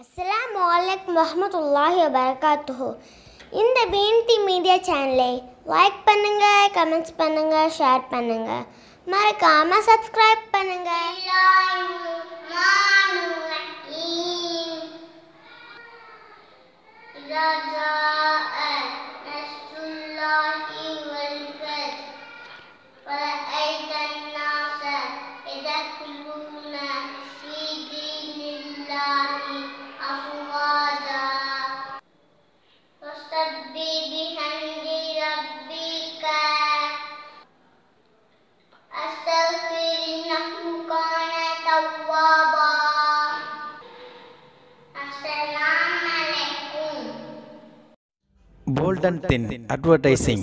அஸ்ஸலாமு அலைக்கும் வரஹ்மத்துல்லாஹி வபரகாத்துஹு இந்த பிஎன்டி மீடியா சேனலை லைக் பண்ணுங்க கமெண்ட்ஸ் பண்ணுங்க ஷேர் பண்ணுங்க மறக்காம சப்ஸ்கிரைப் பண்ணுங்க إذا جاء نصر الله والفتح ورأيت الناس يدخلون في دين الله أفواجا فاستبق بحمد ربك أستغفر إنه كان توابا السلام عليكم Bolden Tin Advertising